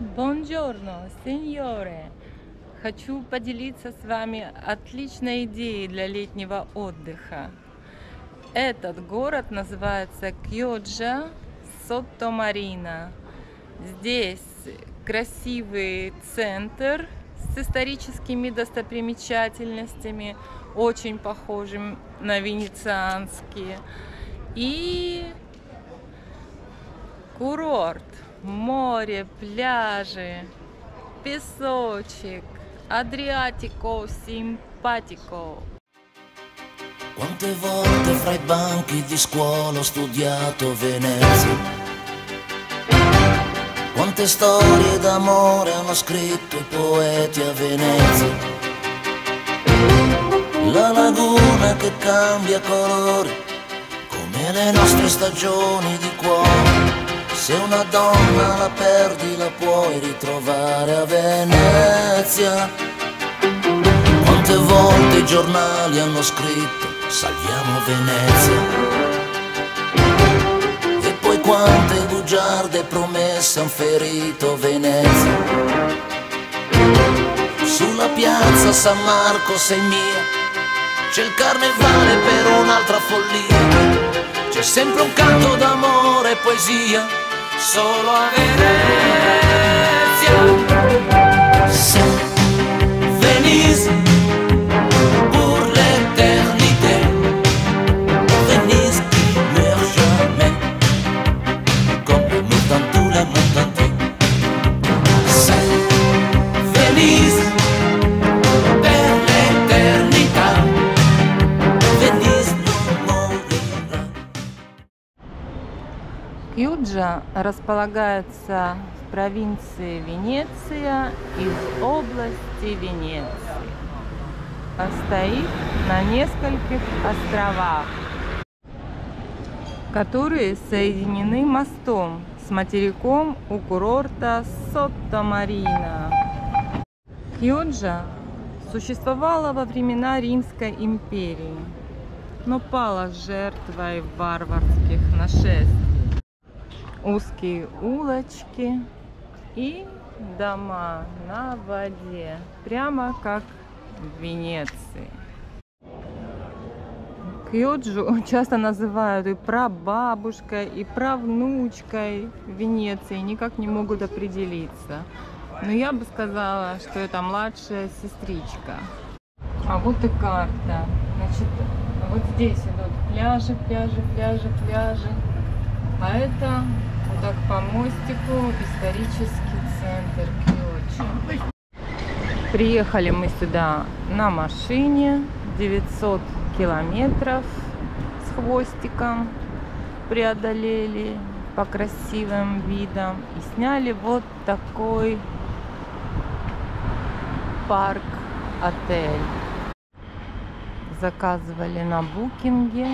Buongiorno, signore! Хочу поделиться с вами отличной идеей для летнего отдыха. Этот город называется Кьоджа Соттомарина. Здесь красивый центр с историческими достопримечательностями, очень похожим на венецианские. И курорт, море, пляжи, песочек, Adriatico simpatico. Quante volte fra i banchi di scuola ho studiato Venezia. Quante storie d'amore hanno scritto i poeti a Venezia. La laguna che cambia colore, come le nostre stagioni di cuore. se una donna la perdi la puoi ritrovare a Venezia. Quante volte i giornali hanno scritto salviamo Venezia. E poi quante bugiarde promesse han ferito Venezia. Sulla piazza San Marco sei mia, c'è il carnevale per un'altra follia. C'è sempre un canto d'amore e poesia solo a Venezia. Se Venise Кьюджа располагается в провинции Венеция из области Венеции. А стоит на нескольких островах, которые соединены мостом с материком у курорта Сотто-Марина. Кьоджа существовала во времена Римской империи, но пала жертвой варварских нашествий узкие улочки и дома на воде, прямо как в Венеции. Кьоджу часто называют и прабабушкой, и правнучкой Венеции, никак не могут определиться. Но я бы сказала, что это младшая сестричка. А вот и карта. Значит, вот здесь идут пляжи, пляжи, пляжи, пляжи. А это так по мостику исторический центр Киочи. Приехали мы сюда на машине 900 километров с хвостиком преодолели по красивым видам и сняли вот такой парк-отель. Заказывали на букинге.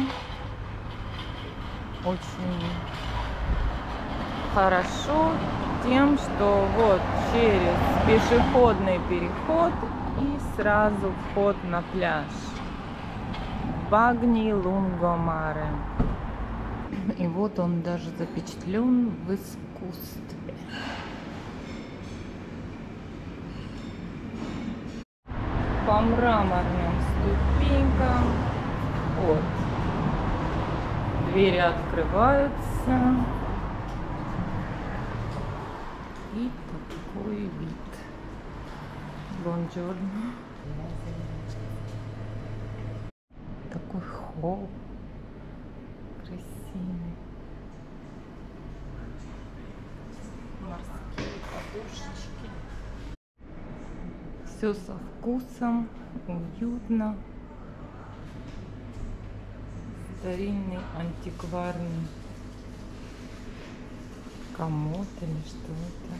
Очень хорошо тем, что вот через пешеходный переход и сразу вход на пляж. Багни Лунгомаре. И вот он даже запечатлен в искусстве. По мраморным ступенькам. Вот. Двери открываются. И такой вид. Бонжорно. Такой холл красивый. Морские подушечки. Все со вкусом, уютно. Старинный антикварный комод или что это.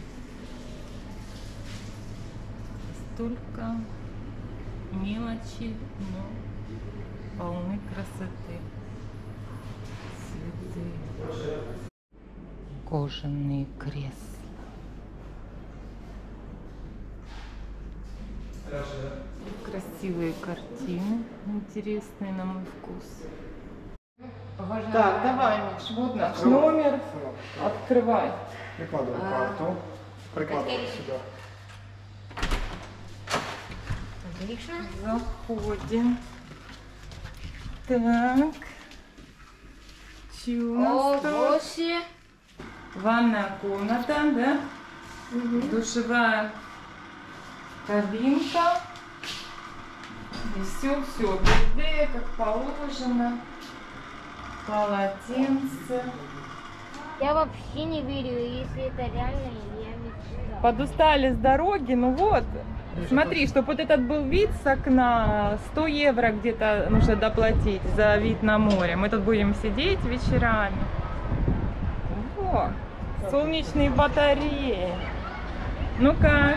Столько мелочи, но полны красоты. Цветы. Кожаные кресла. Красивые картины, интересные на мой вкус. Так, давай, Миш, Вот наш номер. Открывай. Прикладываю карту. Прикладывай сюда. Отлично. Заходим. Так. Чё у нас. Ванная комната, да? Душевая кабинка. И все, все, биде, как положено. Полотенце. Я вообще не верю, если это реально, я мечтаю. Подустали с дороги, ну вот. Смотри, чтобы вот этот был вид с окна, 100 евро где-то нужно доплатить за вид на море. Мы тут будем сидеть вечерами. Во, солнечные батареи. Ну как?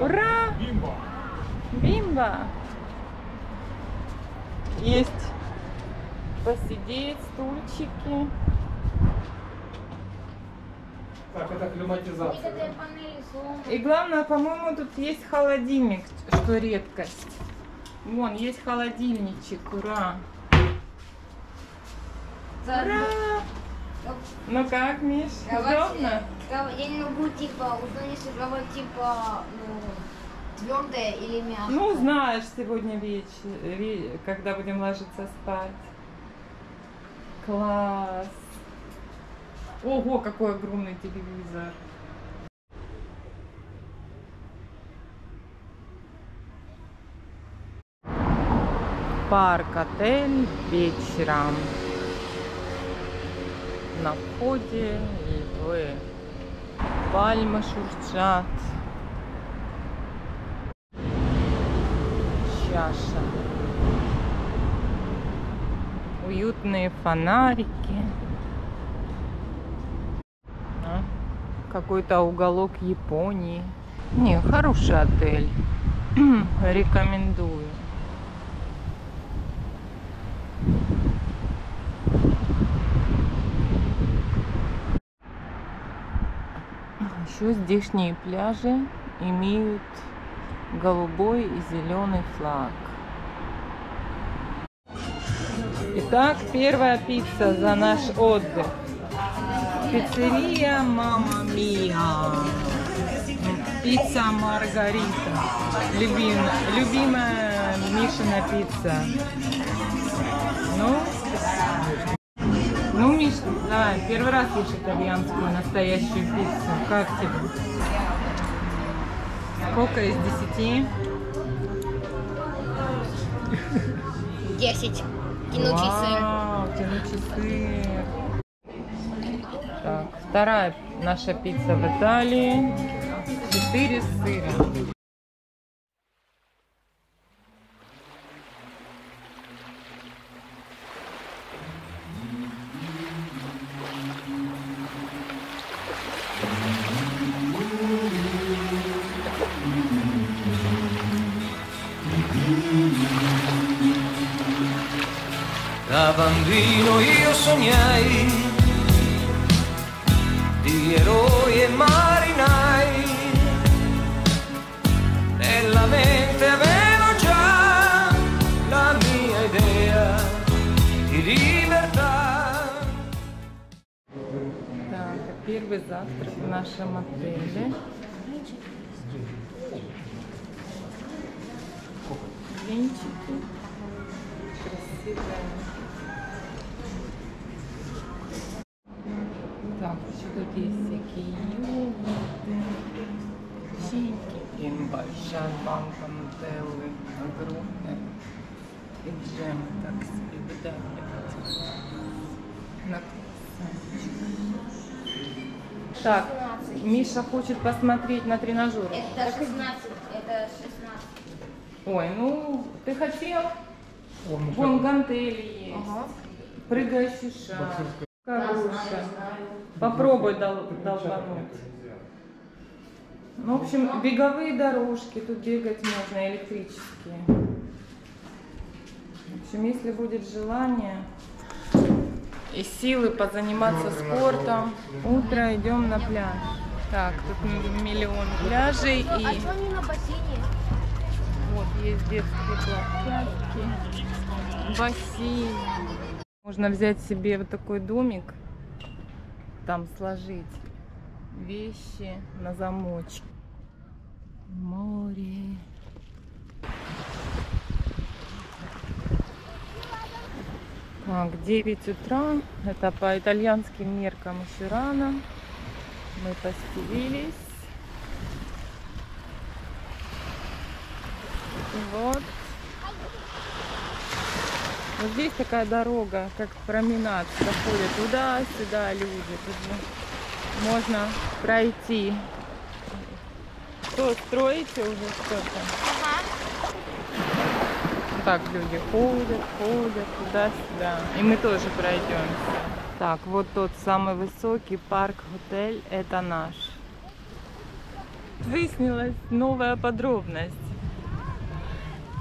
Ура! Бимба. Бимба! Есть посидеть, стульчики. Так, это климатизация. И главное, по-моему, тут есть холодильник, что редкость. Вон, есть холодильничек, ура! Ура! Ну как, Миш, удобно? Я не могу, типа, узнать, если кровать, типа, ну, твердая или мягкая. Ну, знаешь, сегодня вечер, когда будем ложиться спать. Класс! Ого, какой огромный телевизор! Парк-отель вечером. На входе львы. Пальмы шуршат. Чаша. Уютные фонарики. А, Какой-то уголок Японии. Не, хороший отель. Рекомендую. Еще здешние пляжи имеют голубой и зеленый флаг. Итак, первая пицца за наш отдых. Пиццерия Мама Мия. Пицца Маргарита. Любимая, любимая Мишина пицца. Ну, ну, Миш, давай, первый раз ешь итальянскую настоящую пиццу. Как тебе? Сколько из десяти? Десять. Часы. Вау, часы. Так, вторая наша пицца в Италии. Четыре сыра. Венчики. Красивые. Так, еще тут есть всякие йогурты, печеньки, кимбальшан, банка нутеллы, огромная. И джем так себе выдавливать. На. Так, Миша хочет посмотреть на тренажер. Это 16. Это 16. Ой, ну, ты хотел? Вон, ну, Вон как- гантели есть. Прыгающий шар. Хорошая. Попробуй дол- долбануть. Ну, в общем, беговые дорожки. Тут бегать можно, электрические. В общем, если будет желание и силы позаниматься спортом, утро идем на пляж. Так, тут миллион пляжей А и есть детские площадки, бассейн. Можно взять себе вот такой домик, там сложить вещи на замочке. Море. Так, 9 утра. Это по итальянским меркам еще рано. Мы постелились. Вот. Вот здесь такая дорога, как променад. Проходят туда-сюда люди. Тут можно пройти. Что, строите уже что-то? Так люди ходят, ходят туда-сюда. И мы тоже пройдемся. Так, вот тот самый высокий парк-отель, это наш. Выяснилась новая подробность.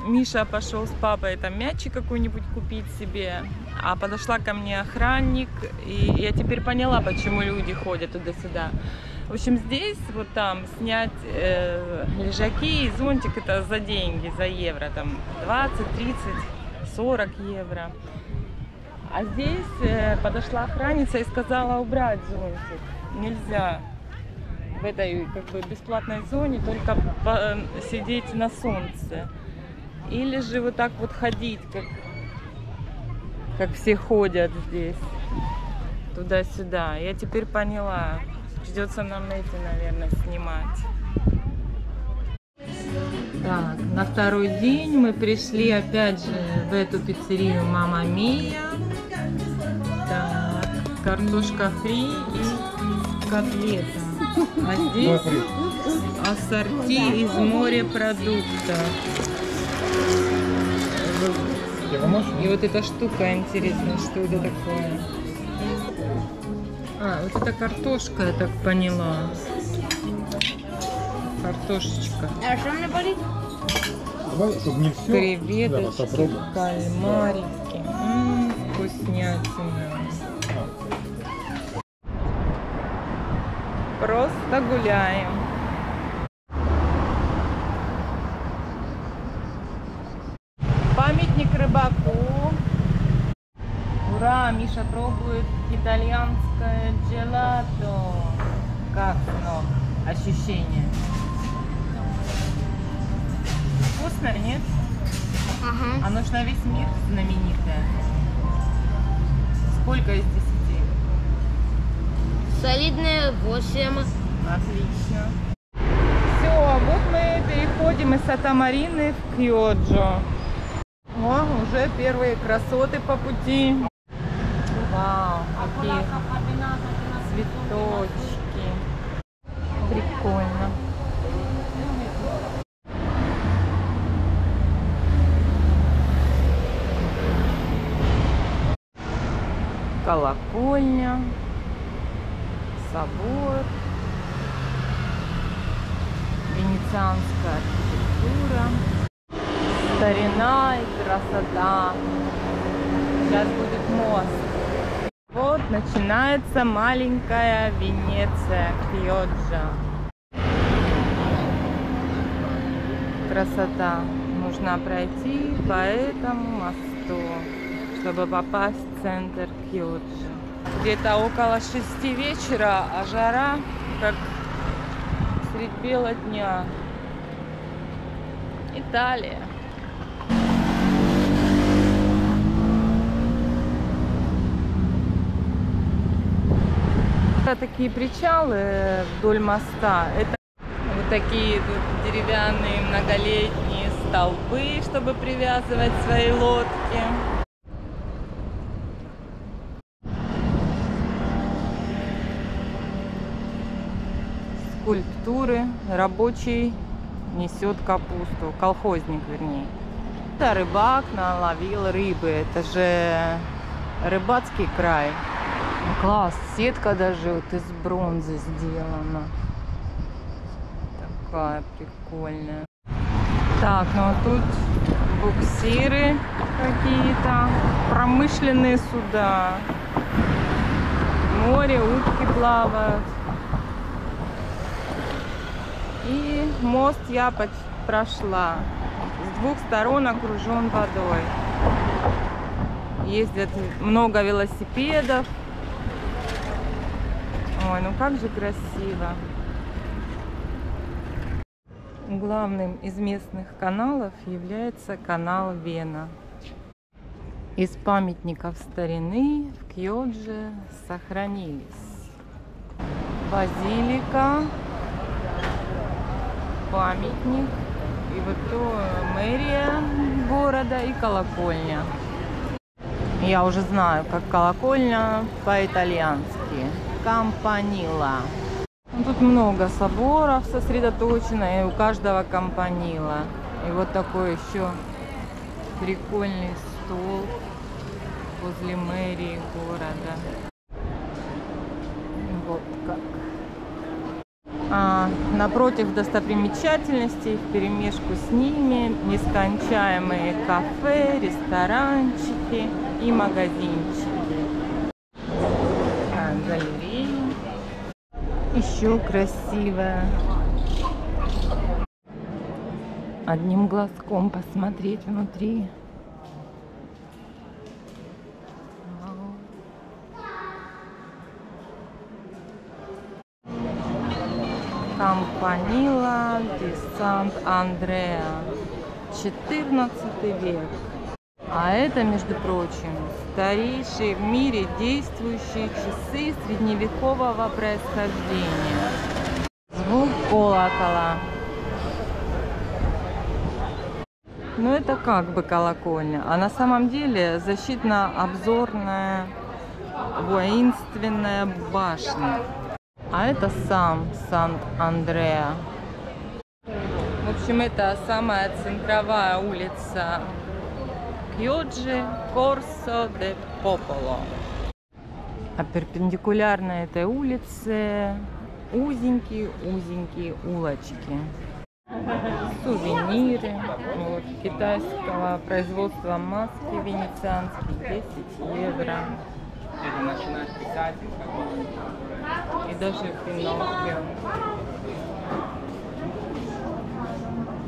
Миша пошел с папой там мячик какой-нибудь купить себе, а подошла ко мне охранник, и я теперь поняла, почему люди ходят туда-сюда. В общем, здесь, вот там, снять э, лежаки и зонтик, это за деньги, за евро, там 20, 30, 40 евро. А здесь э, подошла охранница и сказала убрать зонтик. Нельзя в этой как бы бесплатной зоне только э, сидеть на солнце. Или же вот так вот ходить, как, как все ходят здесь, туда-сюда. Я теперь поняла. Придется нам эти, наверное, снимать. Так, на второй день мы пришли опять же в эту пиццерию Мама Мия. Так, картошка фри и котлета. А здесь ассорти из морепродуктов. Его можешь? И вот эта штука интересная, что это такое? А, вот это картошка, я так поняла. Картошечка. А что мне болит? Давай, чтобы не все. Креветочки, кальмарики. М, вкуснятина. Просто гуляем. Памятник рыбаку. Ура, Миша пробует итальянское джелато. Как оно? Ощущение. Вкусно, нет? Ага. Оно ж на весь мир знаменитое. Сколько из десяти? Солидные 8. Отлично. Все, вот мы переходим из Сатамарины в Кьоджо. О, уже первые красоты по пути. Вау, какие цветочки. Прикольно. Колокольня, собор, венецианская архитектура, старина и красота. Сейчас будет мост. Вот начинается маленькая Венеция, Кьоджа. Красота. Нужно пройти по этому мосту, чтобы попасть в центр Кьоджи. Где-то около шести вечера, а жара как средь бела дня. Италия. Это Такие причалы вдоль моста. Это вот такие тут деревянные многолетние столбы, чтобы привязывать свои лодки. скульптуры рабочий несет капусту, колхозник вернее. Это рыбак наловил рыбы, это же рыбацкий край. Класс, сетка даже вот из бронзы сделана. Такая прикольная. Так, ну а тут буксиры какие-то, промышленные суда. Море, утки плавают. И мост я прошла. С двух сторон окружен водой. Ездят много велосипедов. Ой, ну как же красиво. Главным из местных каналов является канал Вена. Из памятников старины в Кьодже сохранились базилика, памятник, и вот то мэрия города и колокольня. Я уже знаю, как колокольня по-итальянски. Кампанила. Ну, Тут много соборов сосредоточено, и у каждого кампанила. И вот такой еще прикольный стол возле мэрии города. Вот как. А, напротив достопримечательностей, в перемешку с ними, нескончаемые кафе, ресторанчики и магазинчики. А, галереи. Еще красивая. Одним глазком посмотреть внутри. Вау. Кампанила де Сант-Андреа. 14 век. А это, между прочим, старейшие в мире действующие часы средневекового происхождения. Звук колокола. Ну это как бы колокольня, а на самом деле защитно-обзорная воинственная башня. А это сам Сант-Андреа. В общем, это самая центровая улица Кьоджи Корсо де Пополо. А перпендикулярно этой улице узенькие-узенькие улочки. Сувениры. Вот, китайского производства маски венецианские 10 евро. И даже Пиноккио.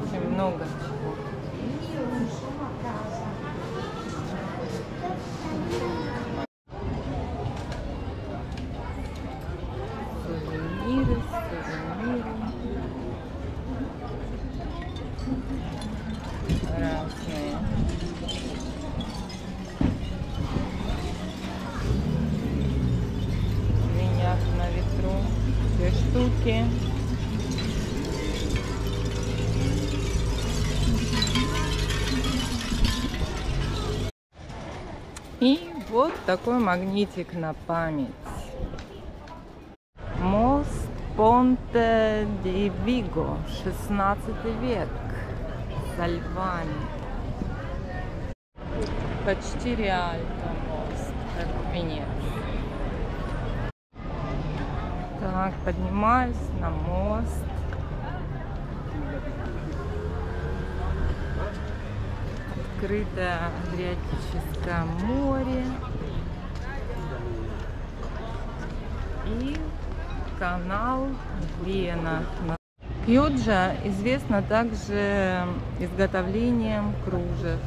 Очень много чего. Сувениры, сувениры. Разные. Виняк на ветру. Две штуки. Вот такой магнитик на память. Мост Понте де Виго, 16 век, со львами. Почти реально мост, как в. Так, поднимаюсь на мост. Открытое Адриатическое море. И канал Вена. Кьоджа известна также изготовлением кружев.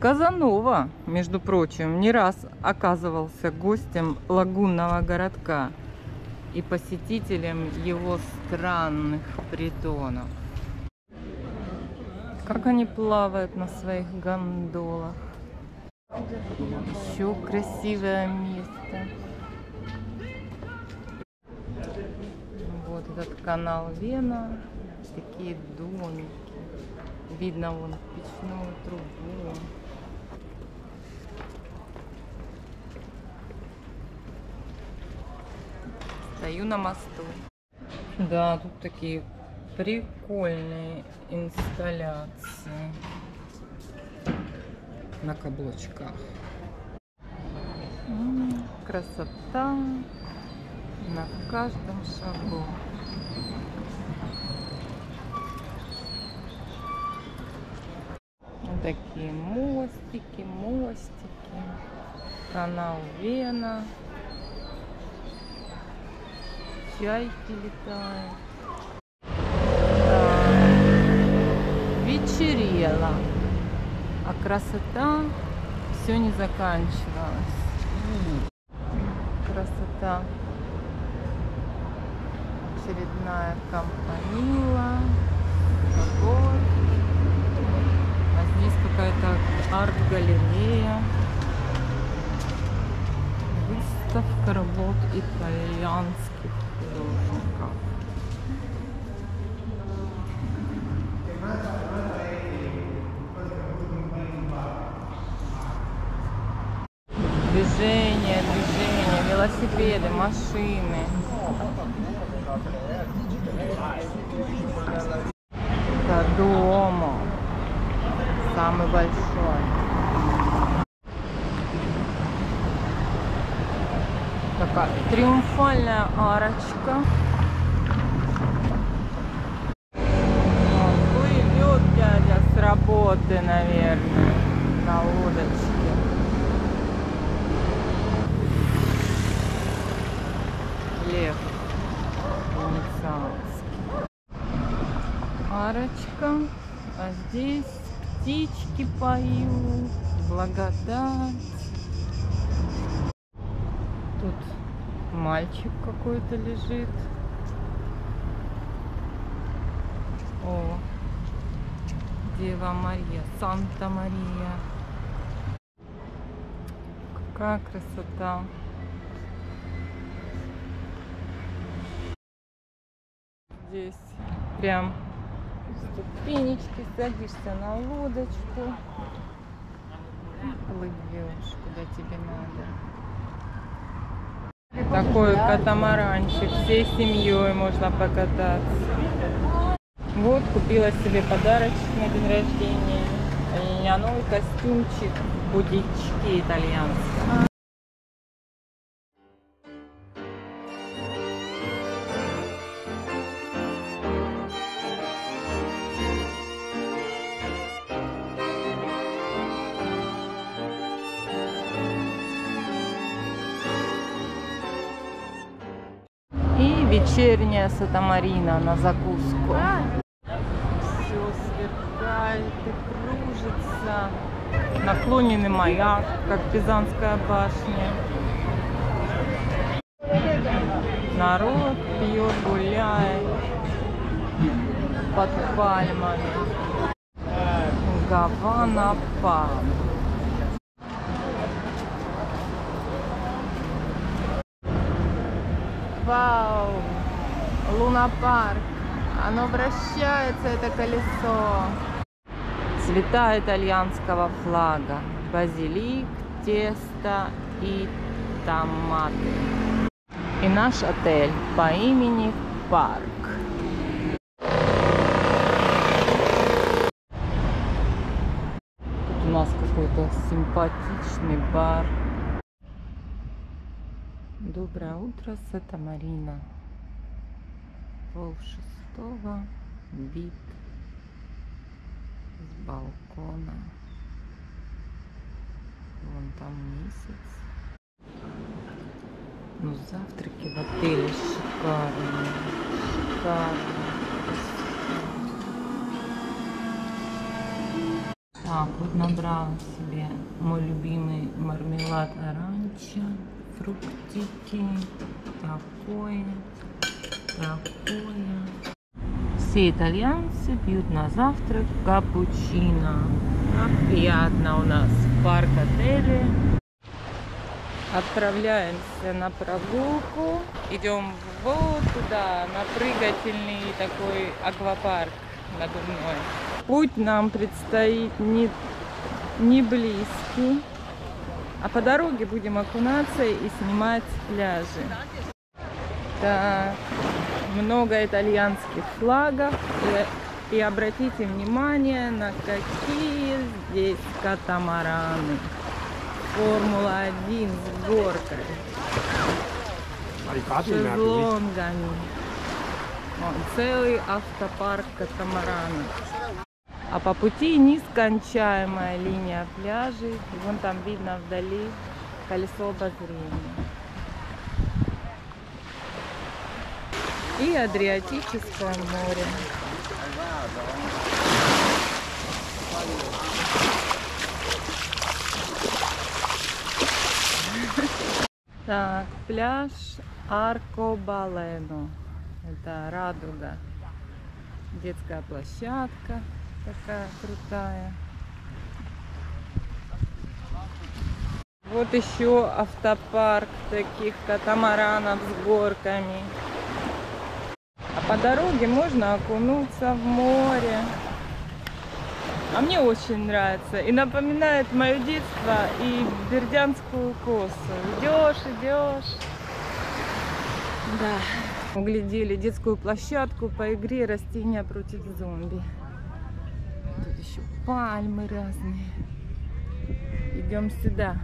Казанова, между прочим, не раз оказывался гостем лагунного городка и посетителем его странных притонов. Как они плавают на своих гондолах. Еще красивое место. Вот этот канал Вена. Такие домики. Видно вон печную трубу. Стою на мосту. Да, тут такие прикольные инсталляции на каблучках. Красота на каждом шагу. Вот такие мостики, мостики. Канал Вена. Чайки летают. Да. Вечерело. А красота все не заканчивалась. Красота. очередная компанила, собор. А здесь какая-то арт-галерея. Выставка работ итальянских художников. Велосипеды, машины. Это дома. Самый большой. Такая триумфальная арочка. Вот, Плывет дядя с работы, наверное, на лодочке. Лев венецианский. Арочка. А здесь птички поют. Благодать. Тут мальчик какой-то лежит. О, Дева Мария, Санта-Мария. Какая красота. Здесь прям ступенечки, садишься на лодочку, плывешь, куда тебе надо. Такой катамаранчик, всей семьей можно покататься. Вот, купила себе подарочек на день рождения. Льняной костюмчик в итальянском. Вечерняя сатамарина на закуску. Все сверкает и кружится. Наклоненный маяк, как Пизанская башня. Народ пьет, гуляет под пальмами. Гавана паб. Вау! Лунопарк. Оно вращается, это колесо. Цвета итальянского флага. Базилик, тесто и томаты. И наш отель по имени Парк. Тут у нас какой-то симпатичный бар. Доброе утро, это Марина. Пол шестого, вид с балкона. Вон там месяц. Ну, завтраки в отеле шикарные. Шикарные. Так, вот набрала себе мой любимый мармелад оранча, фруктики, такое, такое. Все итальянцы пьют на завтрак капучино. Как приятно у нас в парк-отеле. Отправляемся на прогулку. Идем вот туда, на прыгательный такой аквапарк надувной. Путь нам предстоит не, не близкий. А по дороге будем окунаться и снимать пляжи. Так, много итальянских флагов. И, и обратите внимание, на какие здесь катамараны. Формула-1 с горкой. Шезлонгами. Вон, целый автопарк катамаранов. А по пути нескончаемая линия пляжей. И вон там видно вдали колесо обозрения. И Адриатическое море. Так, пляж Аркобалено. Это радуга. Детская площадка такая крутая. Вот еще автопарк таких катамаранов с горками. А по дороге можно окунуться в море. А мне очень нравится. И напоминает мое детство и бердянскую косу. Идешь, идешь. Да. Углядели детскую площадку по игре растения против зомби. Еще пальмы разные. Идем сюда.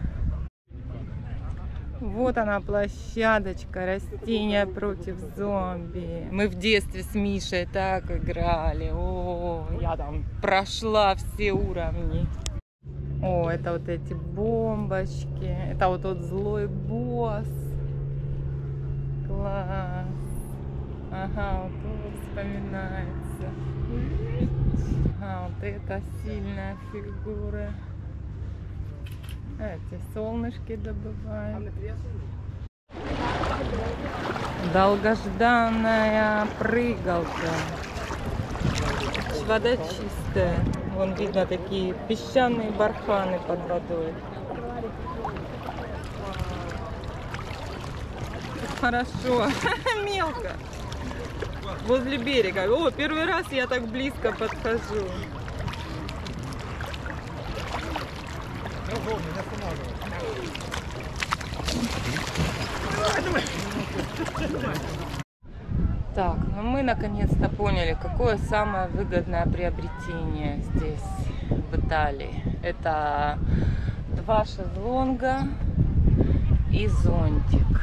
Вот она площадочка, растения против зомби. Мы в детстве с Мишей так играли. О, я там прошла все уровни. О, это вот эти бомбочки. Это вот тот злой босс. Класс. Ага, вот вспоминается. А, вот это сильная фигура. Эти солнышки добывают. Долгожданная прыгалка. Вода чистая. Вон видно такие песчаные барханы под водой. Хорошо. Мелко. Возле берега. О, первый раз я так близко подхожу. Так, ну мы наконец-то поняли, какое самое выгодное приобретение здесь, в Италии. Это два шезлонга и зонтик.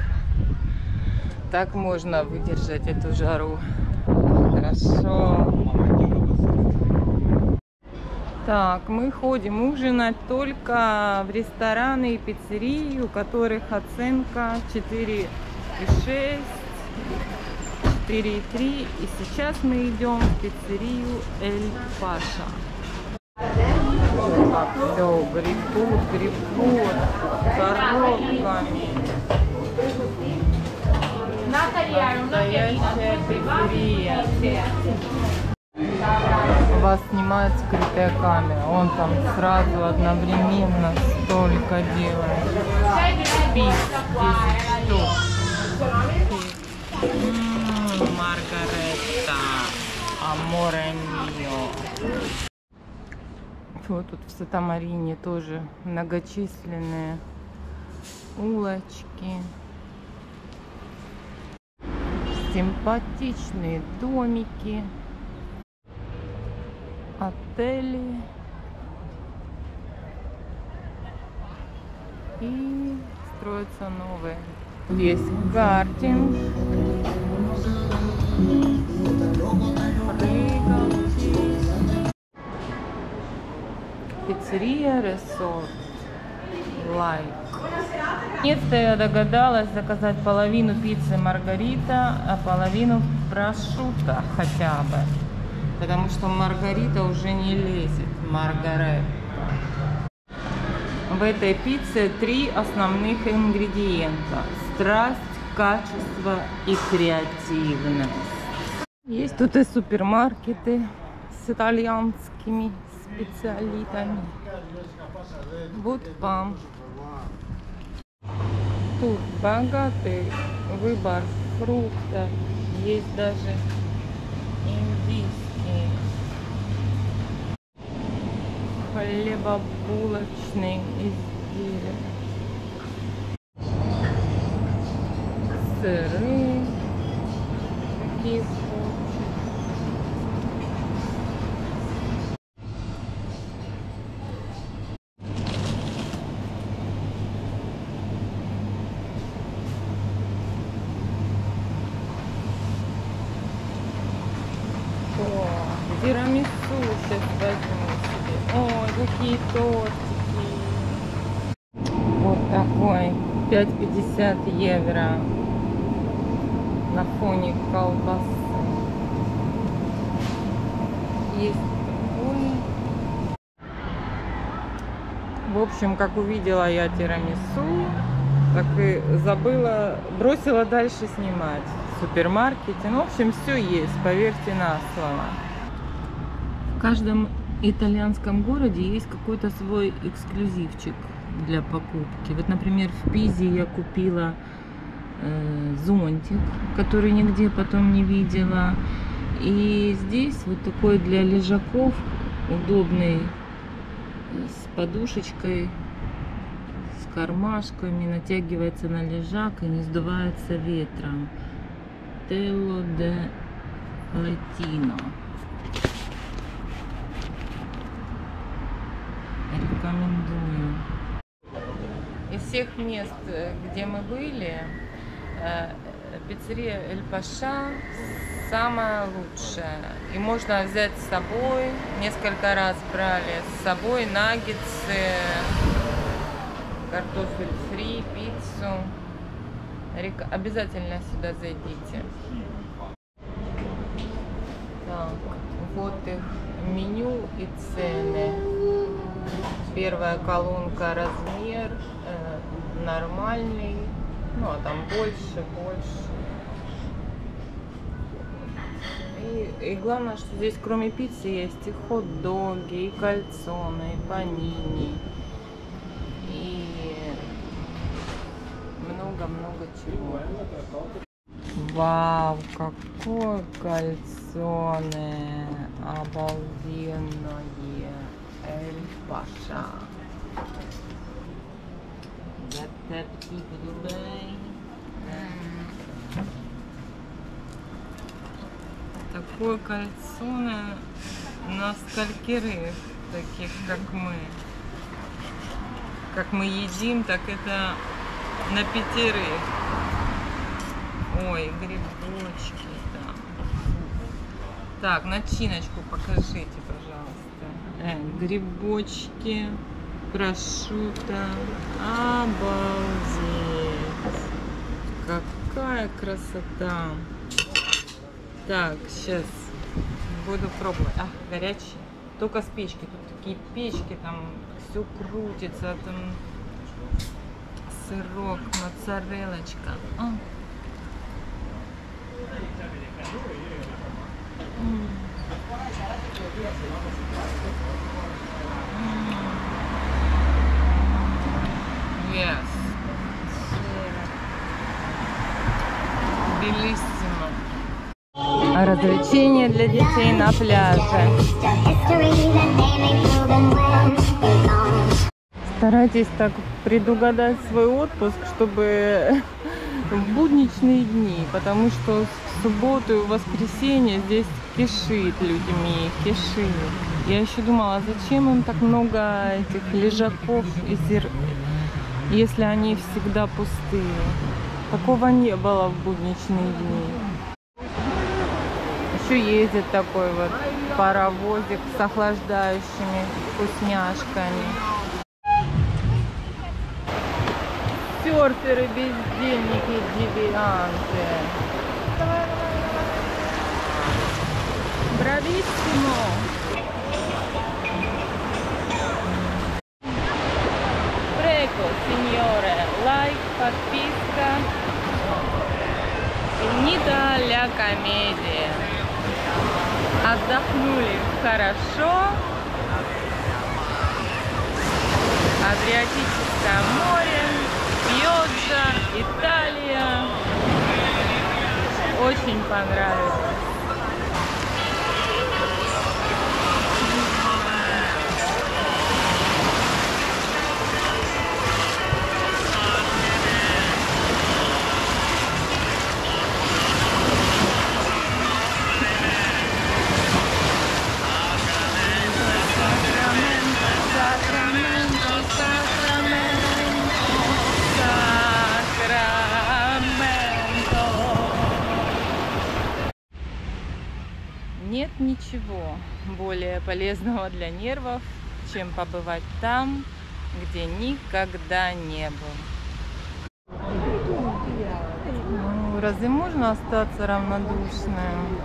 Так можно выдержать эту жару. Хорошо. Так, мы ходим ужинать только в рестораны и пиццерии, у которых оценка 4,6, 4,3. И сейчас мы идем в пиццерию Эль Паша. Так, все, грибут, грибут, коробками. Вас снимает скрытая камера. Он там сразу одновременно столько делает. Пиц 10 штук. Маргаретта. Аморе мио. Вот тут в Сатамарине тоже многочисленные улочки. Симпатичные домики отели и строятся новые. Есть картинг, прыгалки, пиццерия, ресорт, лайк. Наконец-то я догадалась заказать половину пиццы Маргарита, а половину прошута хотя бы. Потому что Маргарита уже не лезет. Маргаретта. В этой пицце три основных ингредиента. Страсть, качество и креативность. Есть тут и супермаркеты с итальянскими специалитами. Вот пам. Тут богатый выбор фруктов. Есть даже индийские. Хлебобулочные изделия. Сыры. Такие вкусные. О, тирамису сейчас возьму себе. Ой, какие тортики. Вот такой. 5,50 евро. На фоне колбасы. Есть такой. В общем, как увидела я тирамису, так и забыла, бросила дальше снимать. супермаркете. Ну, в общем, все есть, поверьте на слово. В каждом итальянском городе есть какой-то свой эксклюзивчик для покупки. Вот, например, в Пизе я купила э, зонтик, который нигде потом не видела. И здесь вот такой для лежаков удобный с подушечкой, с кармашками, натягивается на лежак и не сдувается ветром. Тело де Латино. Рекомендую. Всех мест, э, где мы были, э, пиццерия Эль Паша самая лучшая. И можно взять с собой, несколько раз брали с собой наггетсы, картофель фри, пиццу. Рек- Обязательно сюда зайдите. Так, вот их меню и цены. Первая колонка размер нормальный, ну а там больше, больше. И, и главное, что здесь кроме пиццы есть и хот-доги, и кальцоны, и панини, и много-много чего. Вау, какое кальцоне! Обалденное! Эль Паша. Такие Дубай. Такое кальцоне на скольких таких, как мы. Как мы едим, так это на пятерых. Ой, грибочки там. Так, начиночку покажите, пожалуйста. Э, грибочки, прошута. Обалдеть. Какая красота. Так, сейчас буду пробовать. А, горячий. Только с печки. Тут такие печки, там все крутится. Там сырок, моцарелочка. А. М. М. Yes. Белиссимо. Развлечения для детей на пляже. Старайтесь так предугадать свой отпуск, чтобы в будничные дни, потому что в субботу и в воскресенье здесь кишит людьми, кишит. Я еще думала, зачем им так много этих лежаков, и зер- если они всегда пустые. Такого не было в будничные дни. Еще ездит такой вот паровозик с охлаждающими вкусняшками. Серферы, бездельники, девианты. Брависсимо! Сеньоре, лайк, подписка. Финита ля комедия. Отдохнули хорошо. Адриатическое море, Пьоза, Италия. Очень понравилось. Полезного для нервов, чем побывать там, где никогда не был. Ну, разве можно остаться равнодушным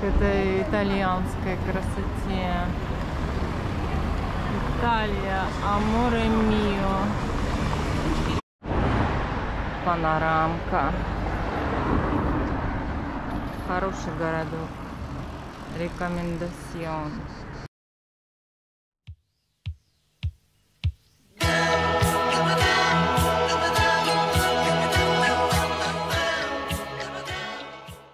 к этой итальянской красоте? Италия, аморе мио. Панорамка. Хороший городок. Рекомендацион.